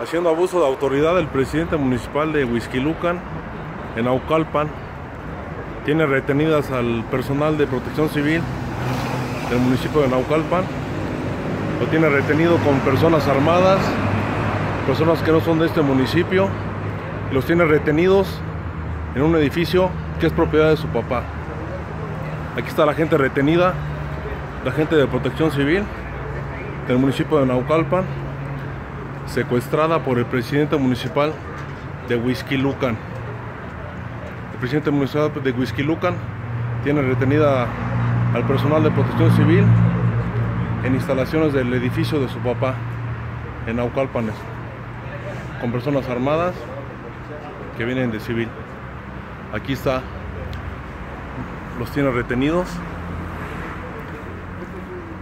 haciendo abuso de autoridad el presidente municipal de Huizquilucan, en Aucalpan, tiene retenidas al personal de protección civil del municipio de Naucalpan, lo tiene retenido con personas armadas, personas que no son de este municipio, y los tiene retenidos en un edificio que es propiedad de su papá. Aquí está la gente retenida, la gente de protección civil del municipio de Naucalpan, secuestrada por el presidente municipal de Huizquilucan. El presidente municipal de Huizquilucan tiene retenida al personal de protección civil en instalaciones del edificio de su papá en Naucalpan, con personas armadas que vienen de civil. Aquí está, los tiene retenidos,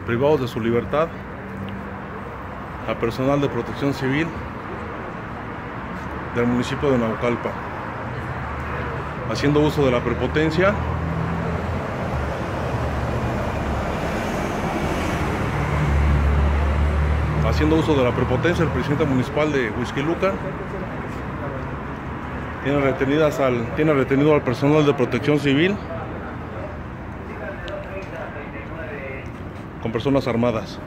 privados de su libertad a personal de protección civil del municipio de Naucalpa, haciendo uso de la prepotencia. Haciendo uso de la prepotencia el presidente municipal de Huizquiluca tiene retenidas al tiene retenido al personal de protección civil con personas armadas